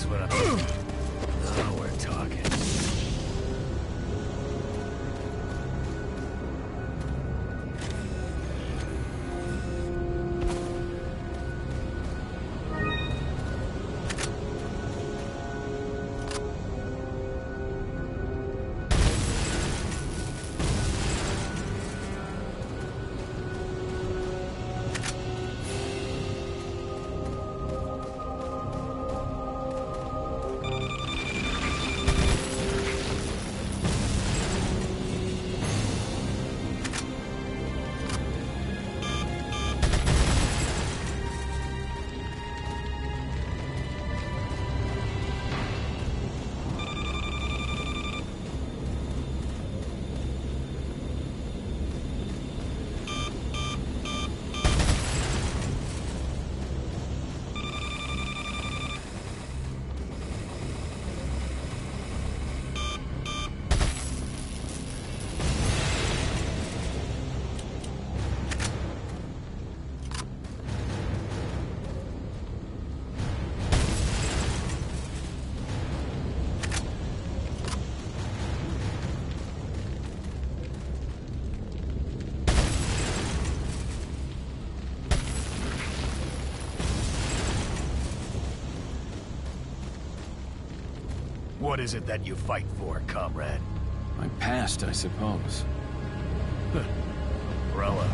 That's what I... Now we're talking. What is it that you fight for, comrade? My past, I suppose. Rella.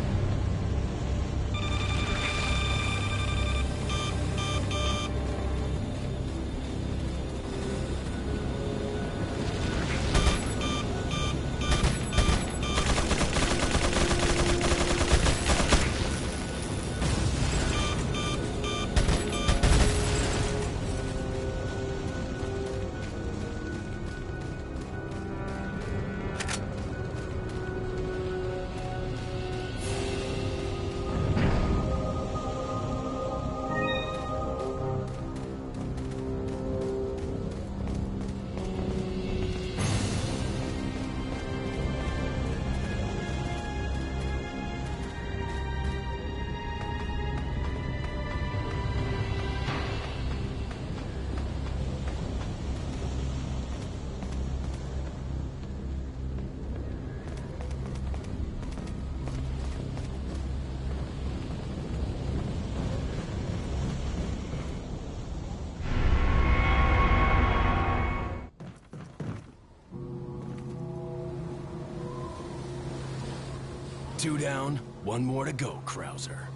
Two down, one more to go, Krauser.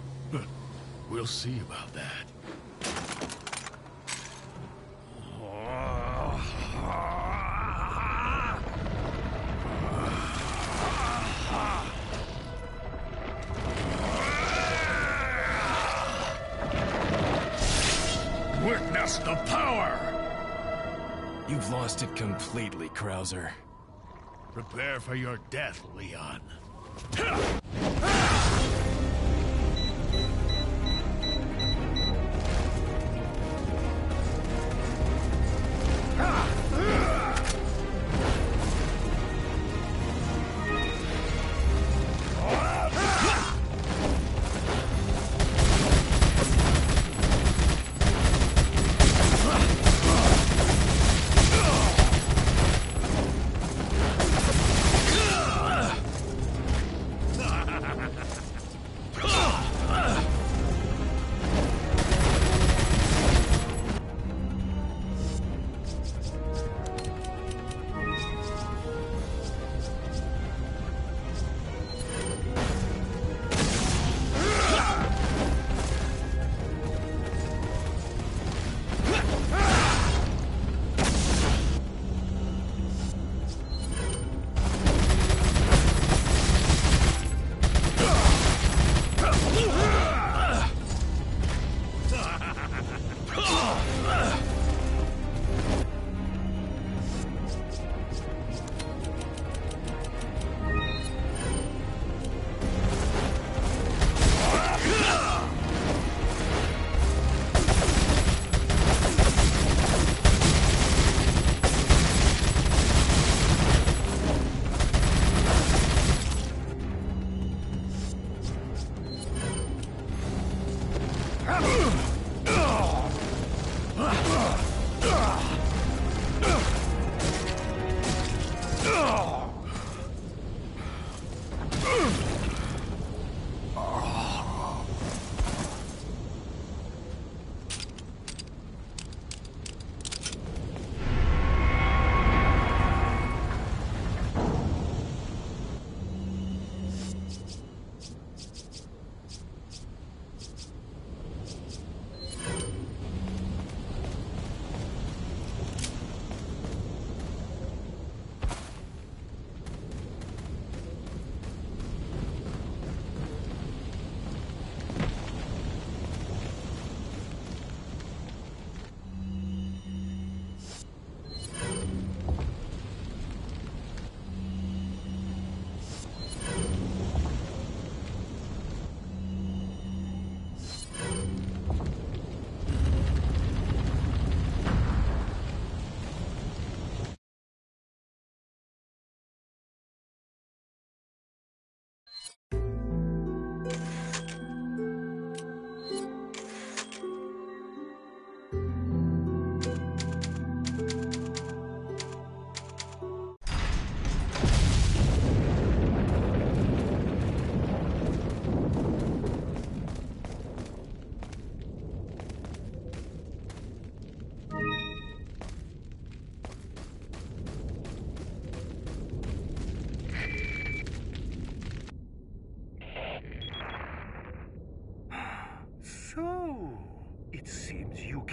We'll see about that. Witness the power! You've lost it completely, Krauser. Prepare for your death, Leon. Ha!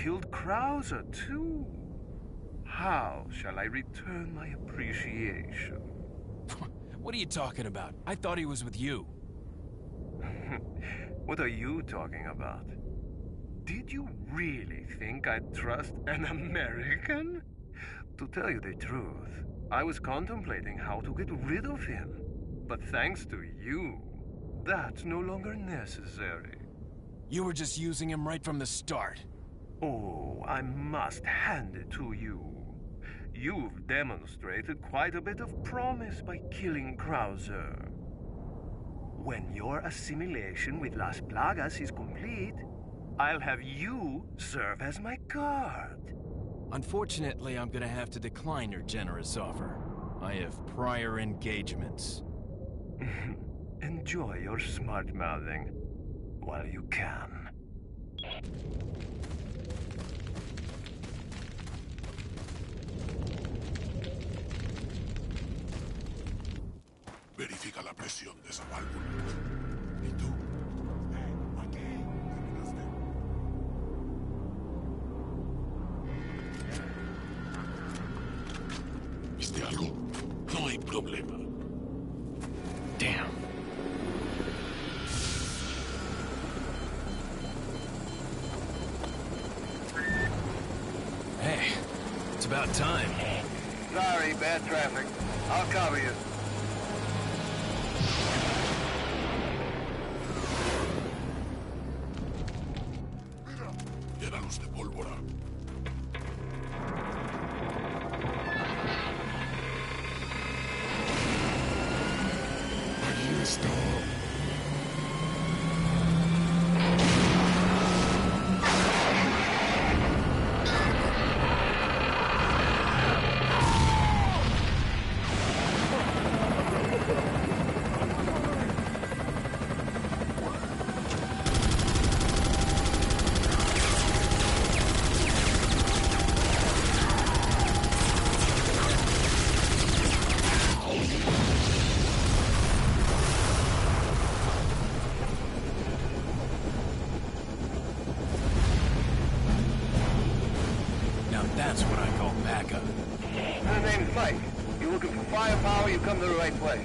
Killed Krauser, too. How shall I return my appreciation? What are you talking about? I thought he was with you. what are you talking about? Did you really think I'd trust an American? To tell you the truth, I was contemplating how to get rid of him. But thanks to you, that's no longer necessary. You were just using him right from the start. Oh, I must hand it to you. You've demonstrated quite a bit of promise by killing Krauser. When your assimilation with Las Plagas is complete, I'll have you serve as my guard. Unfortunately, I'm gonna have to decline your generous offer. I have prior engagements. Enjoy your smart mouthing while you can. Verifica la presión de esa válvula. ¿Y tú? Aquí. ¿Viste algo? No hay problema. Damn. Hey, it's about time. Sorry, bad traffic. I'll cover you. You looking for firepower, you come to the right place.